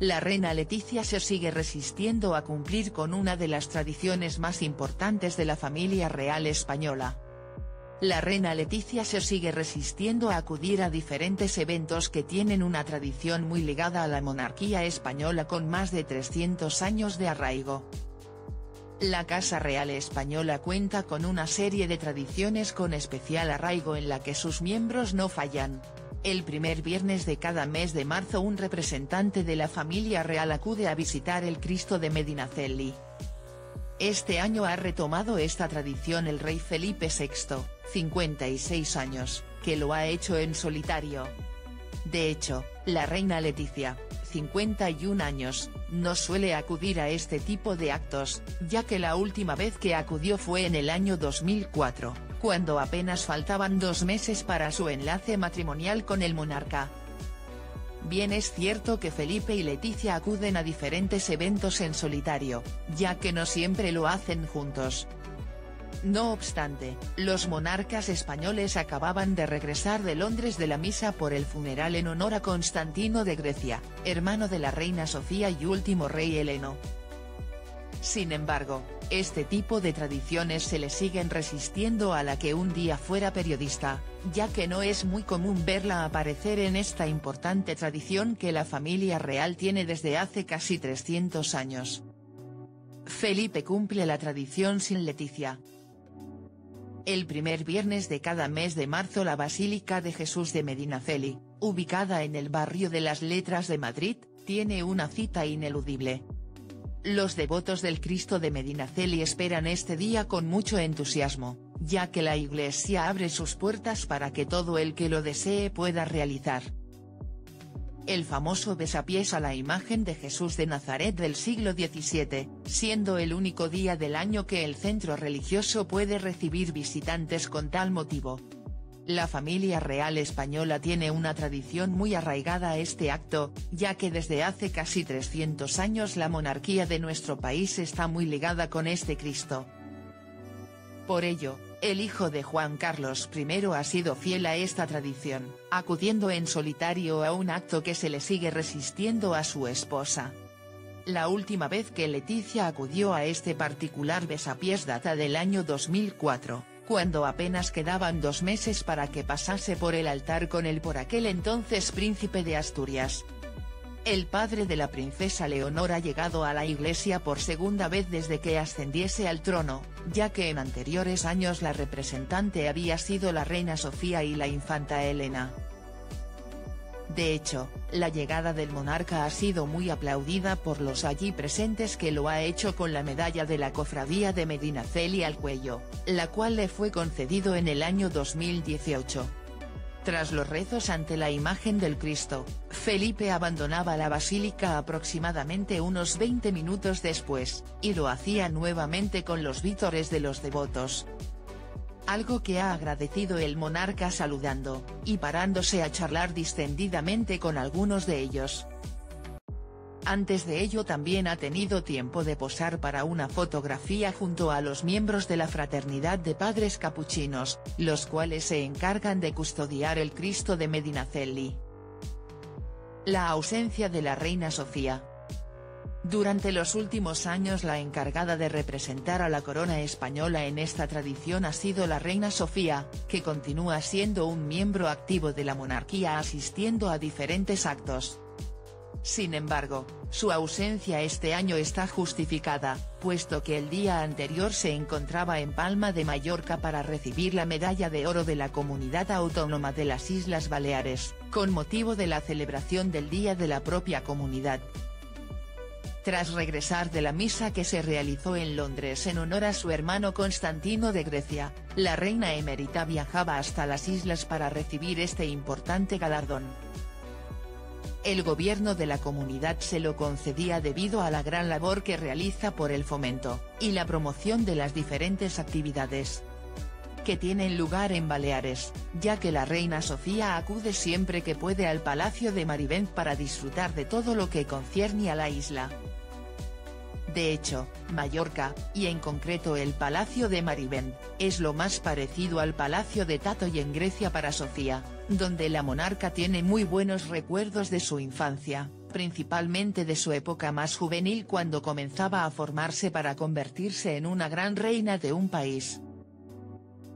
la reina Leticia se sigue resistiendo a cumplir con una de las tradiciones más importantes de la familia real española. La reina Leticia se sigue resistiendo a acudir a diferentes eventos que tienen una tradición muy ligada a la monarquía española con más de 300 años de arraigo. La Casa Real Española cuenta con una serie de tradiciones con especial arraigo en la que sus miembros no fallan. El primer viernes de cada mes de marzo un representante de la familia real acude a visitar el Cristo de Medinaceli. Este año ha retomado esta tradición el rey Felipe VI, 56 años, que lo ha hecho en solitario. De hecho, la reina Leticia, 51 años, no suele acudir a este tipo de actos, ya que la última vez que acudió fue en el año 2004 cuando apenas faltaban dos meses para su enlace matrimonial con el monarca. Bien es cierto que Felipe y Leticia acuden a diferentes eventos en solitario, ya que no siempre lo hacen juntos. No obstante, los monarcas españoles acababan de regresar de Londres de la misa por el funeral en honor a Constantino de Grecia, hermano de la reina Sofía y último rey Heleno. Sin embargo, este tipo de tradiciones se le siguen resistiendo a la que un día fuera periodista, ya que no es muy común verla aparecer en esta importante tradición que la familia real tiene desde hace casi 300 años. Felipe cumple la tradición sin Leticia. El primer viernes de cada mes de marzo la Basílica de Jesús de Medinaceli, ubicada en el barrio de las Letras de Madrid, tiene una cita ineludible, los devotos del Cristo de Medinaceli esperan este día con mucho entusiasmo, ya que la iglesia abre sus puertas para que todo el que lo desee pueda realizar. El famoso besapiés a la imagen de Jesús de Nazaret del siglo XVII, siendo el único día del año que el centro religioso puede recibir visitantes con tal motivo, la familia real española tiene una tradición muy arraigada a este acto, ya que desde hace casi 300 años la monarquía de nuestro país está muy ligada con este Cristo. Por ello, el hijo de Juan Carlos I ha sido fiel a esta tradición, acudiendo en solitario a un acto que se le sigue resistiendo a su esposa. La última vez que Leticia acudió a este particular besapiés data del año 2004 cuando apenas quedaban dos meses para que pasase por el altar con el por aquel entonces príncipe de Asturias. El padre de la princesa Leonor ha llegado a la iglesia por segunda vez desde que ascendiese al trono, ya que en anteriores años la representante había sido la reina Sofía y la infanta Elena. De hecho, la llegada del monarca ha sido muy aplaudida por los allí presentes que lo ha hecho con la medalla de la cofradía de Medinaceli al cuello, la cual le fue concedido en el año 2018. Tras los rezos ante la imagen del Cristo, Felipe abandonaba la basílica aproximadamente unos 20 minutos después, y lo hacía nuevamente con los vítores de los devotos, algo que ha agradecido el monarca saludando, y parándose a charlar distendidamente con algunos de ellos. Antes de ello también ha tenido tiempo de posar para una fotografía junto a los miembros de la Fraternidad de Padres Capuchinos, los cuales se encargan de custodiar el Cristo de Medinaceli. La ausencia de la reina Sofía, durante los últimos años la encargada de representar a la corona española en esta tradición ha sido la reina Sofía, que continúa siendo un miembro activo de la monarquía asistiendo a diferentes actos. Sin embargo, su ausencia este año está justificada, puesto que el día anterior se encontraba en Palma de Mallorca para recibir la medalla de oro de la Comunidad Autónoma de las Islas Baleares, con motivo de la celebración del Día de la propia comunidad. Tras regresar de la misa que se realizó en Londres en honor a su hermano Constantino de Grecia, la reina emérita viajaba hasta las islas para recibir este importante galardón. El gobierno de la comunidad se lo concedía debido a la gran labor que realiza por el fomento, y la promoción de las diferentes actividades que tienen lugar en Baleares, ya que la reina Sofía acude siempre que puede al Palacio de Marivent para disfrutar de todo lo que concierne a la isla. De hecho, Mallorca, y en concreto el Palacio de Marivent, es lo más parecido al Palacio de y en Grecia para Sofía, donde la monarca tiene muy buenos recuerdos de su infancia, principalmente de su época más juvenil cuando comenzaba a formarse para convertirse en una gran reina de un país.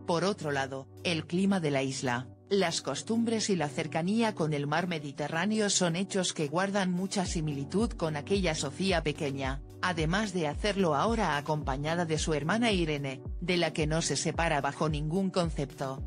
Por otro lado, el clima de la isla, las costumbres y la cercanía con el mar Mediterráneo son hechos que guardan mucha similitud con aquella Sofía pequeña, además de hacerlo ahora acompañada de su hermana Irene, de la que no se separa bajo ningún concepto.